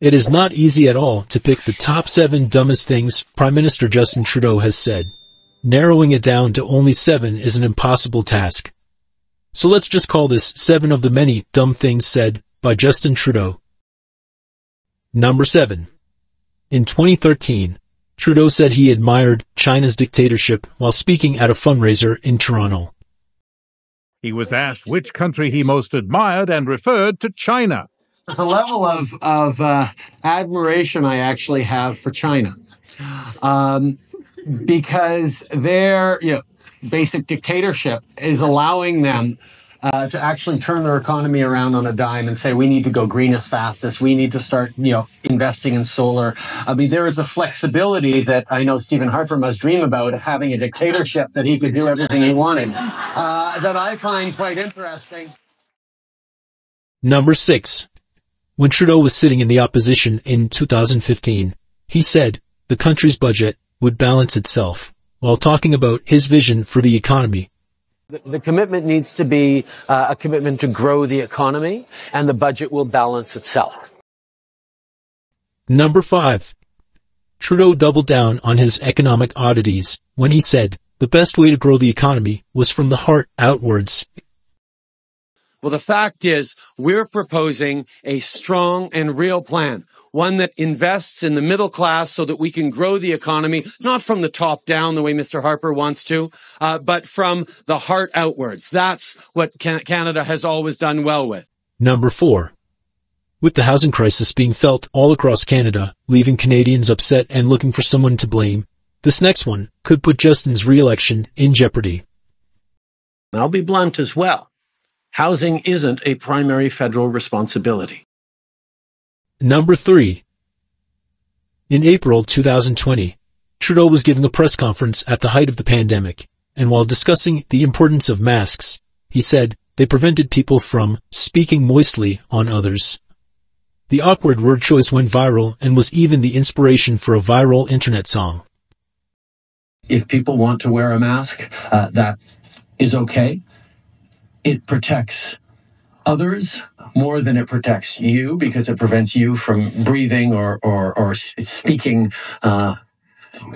It is not easy at all to pick the top seven dumbest things Prime Minister Justin Trudeau has said. Narrowing it down to only seven is an impossible task. So let's just call this seven of the many dumb things said by Justin Trudeau. Number seven. In 2013, Trudeau said he admired China's dictatorship while speaking at a fundraiser in Toronto. He was asked which country he most admired and referred to China. The level of, of uh, admiration I actually have for China. Um, because their you know, basic dictatorship is allowing them uh, to actually turn their economy around on a dime and say we need to go green as fast as we need to start you know investing in solar i mean there is a flexibility that i know stephen harper must dream about having a dictatorship that he could do everything he wanted uh, that i find quite interesting Number 6. When Trudeau was sitting in the opposition in 2015, he said the country's budget would balance itself while talking about his vision for the economy. The, the commitment needs to be uh, a commitment to grow the economy and the budget will balance itself. Number 5. Trudeau doubled down on his economic oddities when he said the best way to grow the economy was from the heart outwards. Well, the fact is, we're proposing a strong and real plan, one that invests in the middle class so that we can grow the economy, not from the top down the way Mr. Harper wants to, uh, but from the heart outwards. That's what Can- Canada has always done well with. Number 4. With the housing crisis being felt all across Canada, leaving Canadians upset and looking for someone to blame, this next one could put Justin's re-election in jeopardy. I'll be blunt as well. Housing isn't a primary federal responsibility. Number 3. In April 2020, Trudeau was giving a press conference at the height of the pandemic, and while discussing the importance of masks, he said they prevented people from speaking moistly on others. The awkward word choice went viral and was even the inspiration for a viral internet song. if people want to wear a mask uh, that is okay it protects others more than it protects you because it prevents you from breathing or or, or speaking uh,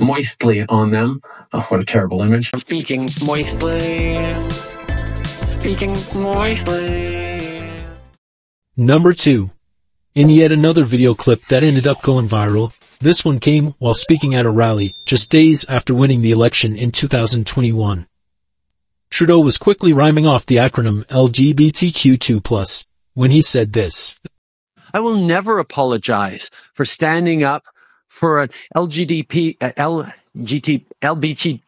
moistly on them. Oh, what a terrible image. Speaking moistly. Speaking moistly. Number 2. In yet another video clip that ended up going viral, this one came while speaking at a rally just days after winning the election in 2021. Trudeau was quickly rhyming off the acronym LGBTQ2+, when he said this. I will never apologize for standing up for an LGDP, uh, LGT, LBG,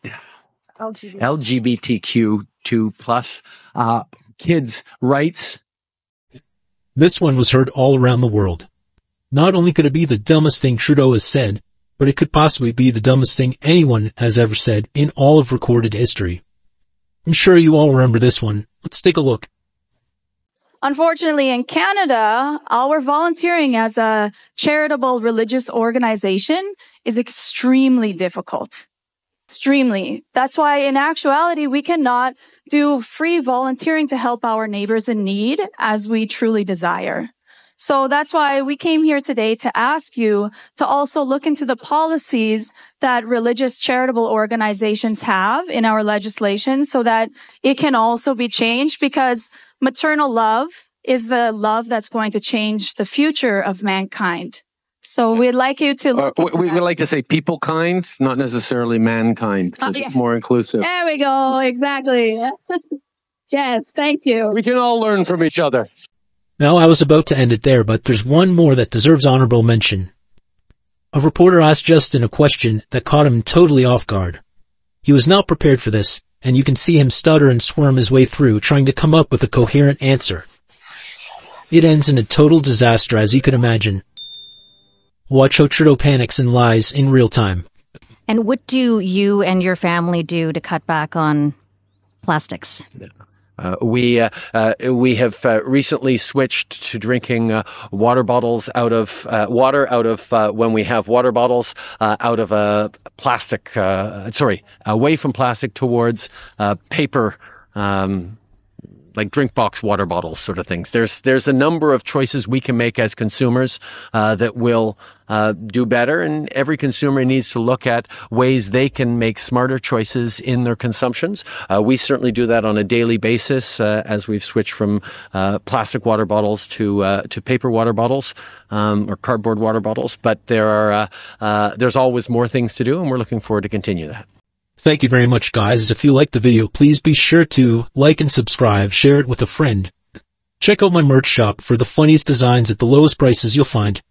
LGBTQ2 plus, uh, kids' rights. This one was heard all around the world. Not only could it be the dumbest thing Trudeau has said, but it could possibly be the dumbest thing anyone has ever said in all of recorded history. I'm sure you all remember this one. Let's take a look. Unfortunately, in Canada, our volunteering as a charitable religious organization is extremely difficult. Extremely. That's why in actuality, we cannot do free volunteering to help our neighbors in need as we truly desire. So that's why we came here today to ask you to also look into the policies that religious charitable organizations have in our legislation so that it can also be changed because maternal love is the love that's going to change the future of mankind. So we'd like you to Uh, look we, into we would like to say people kind, not necessarily mankind, Uh, yeah. it's more inclusive. There we go. Exactly. yes. Thank you. We can all learn from each other. Now I was about to end it there, but there's one more that deserves honorable mention. A reporter asked Justin a question that caught him totally off guard. He was not prepared for this, and you can see him stutter and squirm his way through trying to come up with a coherent answer. It ends in a total disaster as you can imagine. Watch how Trudeau panics and lies in real time. And what do you and your family do to cut back on plastics? Uh, we uh, uh, we have uh, recently switched to drinking uh, water bottles out of uh, water out of uh, when we have water bottles uh, out of a plastic. Uh, sorry, away from plastic towards uh, paper. Um, like drink box water bottles, sort of things. There's there's a number of choices we can make as consumers uh, that will uh, do better, and every consumer needs to look at ways they can make smarter choices in their consumptions. Uh, we certainly do that on a daily basis uh, as we've switched from uh, plastic water bottles to uh, to paper water bottles um, or cardboard water bottles. But there are there's always more things to do, and we're looking forward to continue that. Thank you very much guys. If you liked the video, please be sure to like and subscribe, share it with a friend. Check out my merch shop for the funniest designs at the lowest prices you'll find.